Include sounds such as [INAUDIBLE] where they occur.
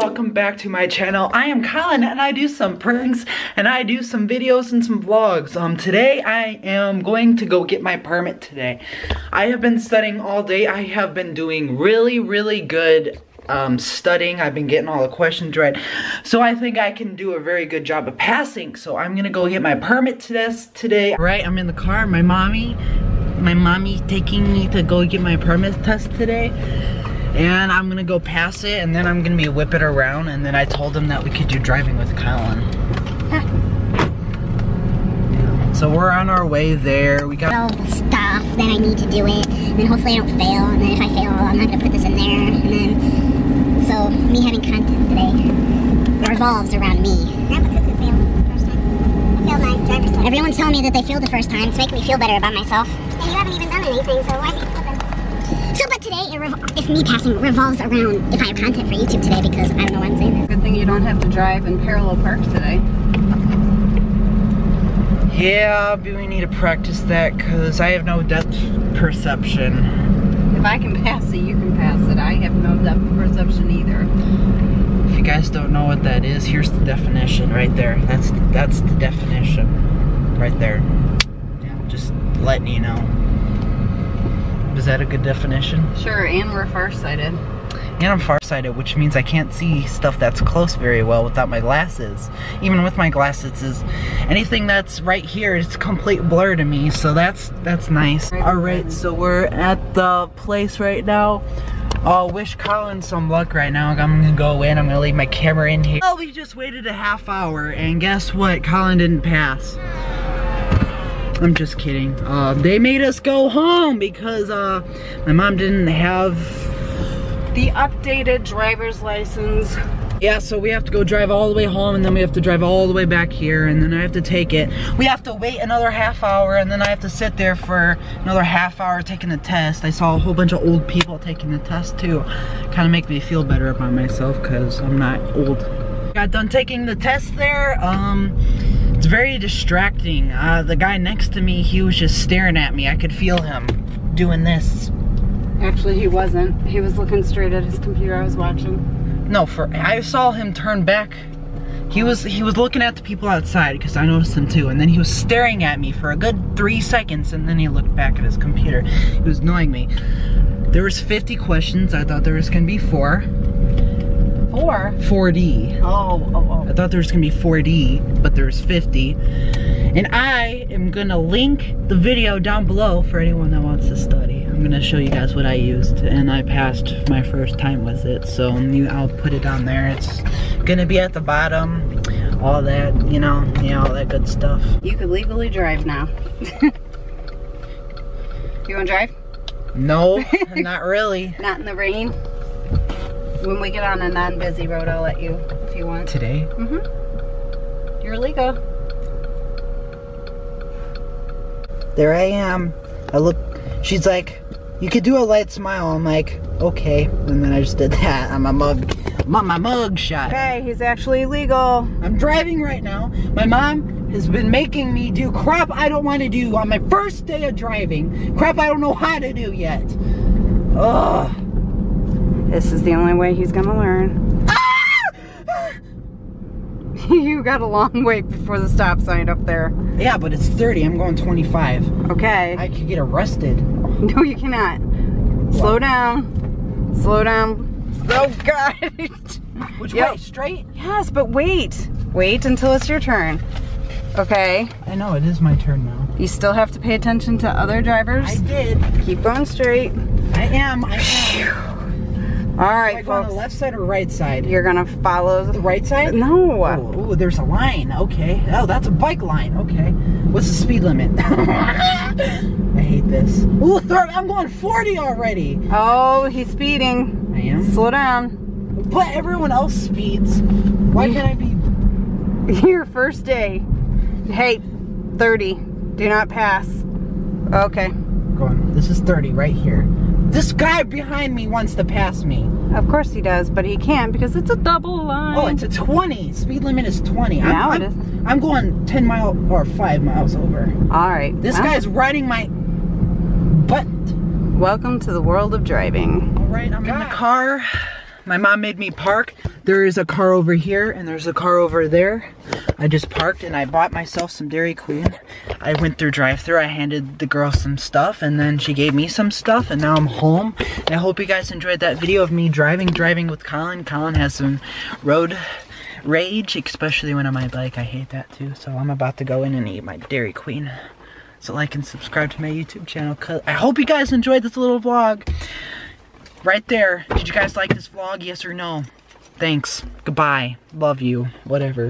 back to my channel. I am Collin and I do some pranks and I do some videos and some vlogs. Um, today I am going to go get my permit today. I have been studying all day. I have been doing really, really good um, studying. I've been getting all the questions right. So I think I can do a very good job of passing. So I'm gonna go get my permit test today. Right, I'm in the car. My mommy, my mommy's taking me to go get my permit test today and I'm gonna go pass it and then I'm gonna be whip it around and then I told them that we could do driving with Collin. so we're on our way there. We got all the stuff that I need to do it and then hopefully I don't fail and then if I fail I'm not gonna put this in there and then so me having content today revolves around me. Everyone's telling me that they failed the first time. It's making me feel better about myself. And you haven't even done anything, so why so, but today, if me passing revolves around if I have content for YouTube today because I don't know why I'm saying that. Good thing you don't have to drive in parallel park today. Yeah, but we need to practice that because I have no depth perception. If I can pass it, you can pass it. I have no depth perception either. If you guys don't know what that is, here's the definition right there. That's that's the definition right there. Yeah, just letting you know. Is that a good definition? Sure, and we're farsighted. And I'm farsighted, which means I can't see stuff that's close very well without my glasses. Even with my glasses, is anything that's right here is complete blur to me, so that's that's nice. All right, so we're at the place right now. Oh, wish Collin some luck right now. I'm gonna go in, I'm gonna leave my camera in here. Oh, we just waited a half hour, and guess what? Collin didn't pass. I'm just kidding. Uh, they made us go home because uh, my mom didn't have the updated driver's license. Yeah, so we have to go drive all the way home and then we have to drive all the way back here and then I have to take it. We have to wait another half hour and then I have to sit there for another half hour taking the test. I saw a whole bunch of old people taking the test too. Kind of make me feel better about myself because I'm not old. Got done taking the test there. Um, it's very distracting. Uh, the guy next to me, he was just staring at me. I could feel him doing this. Actually, he wasn't. He was looking straight at his computer I was watching. No, for I saw him turn back. He was he was looking at the people outside because I noticed him too, and then he was staring at me for a good three seconds, and then he looked back at his computer. He was annoying me. There was 50 questions. I thought there was gonna be four. Four? 4D. Oh, oh, oh. I thought there was gonna be 4D, but there's 50. And I am gonna link the video down below for anyone that wants to study. I'm gonna show you guys what I used, and I passed my first time with it. So I'll put it on there. It's gonna be at the bottom, all that, you know, yeah, all that good stuff. You could legally drive now. [LAUGHS] you wanna drive? No, [LAUGHS] not really. Not in the rain? When we get on a non-busy road, I'll let you if you want. Today? Mm-hmm. You're legal. There I am. I look, she's like, you could do a light smile. I'm like, okay. And then I just did that on my mug. I'm on my mug shot. Okay, he's actually legal. I'm driving right now. My mom has been making me do crap I don't want to do on my first day of driving. Crap I don't know how to do yet. Ugh. This is the only way he's gonna learn. Ah! [LAUGHS] you got a long wait before the stop sign up there. Yeah, but it's 30. I'm going 25. Okay. I could get arrested. [LAUGHS] No, you cannot. What? Slow down. Slow down. Oh, God. Which yep. way? Straight? Yes, but wait. Wait until it's your turn. Okay? I know, it is my turn now. You still have to pay attention to other drivers? I did. Keep going straight. I am, I am. All right, I folks. on the left side or right side? You're gonna follow the right side. No. Oh, there's a line. Okay. Oh, that's a bike line. Okay. What's the speed limit? [LAUGHS] I hate this. Oh, third. I'm going 40 already. Oh, he's speeding. I am. Slow down. But everyone else speeds. Why can't I be? [LAUGHS] Your first day. Hey, 30. Do not pass. Okay. Go on. This is 30 right here. This guy behind me wants to pass me. Of course he does, but he can't because it's a double line. Oh, it's a 20. Speed limit is 20. Now I'm, it is. I'm going 10 mile or 5 miles over. All right. This well, guy's riding my butt. Welcome to the world of driving. All right, I'm God. in the car. My mom made me park. There is a car over here and there's a car over there. I just parked and I bought myself some Dairy Queen. I went through drive through I handed the girl some stuff and then she gave me some stuff and now I'm home. And I hope you guys enjoyed that video of me driving, driving with Collin. Collin has some road rage, especially when on my bike. I hate that too. So I'm about to go in and eat my Dairy Queen. So like and subscribe to my YouTube channel. I hope you guys enjoyed this little vlog. Right there. Did you guys like this vlog? Yes or no? Thanks. Goodbye. Love you. Whatever.